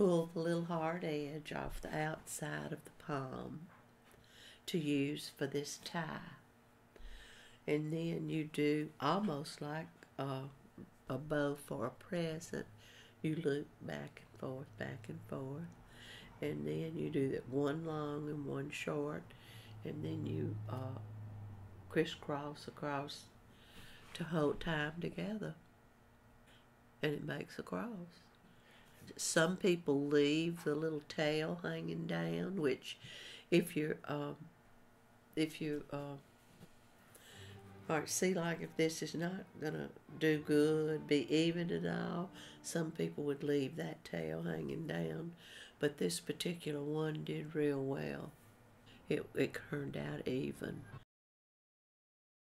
pull the little hard edge off the outside of the palm to use for this tie. And then you do almost like a, a bow for a present. You loop back and forth, back and forth. And then you do that one long and one short. And then you uh, crisscross across to hold time together. And it makes a cross. Some people leave the little tail hanging down, which, if you're, um, if you, uh, or see, like if this is not gonna do good, be even at all, some people would leave that tail hanging down, but this particular one did real well. It it turned out even.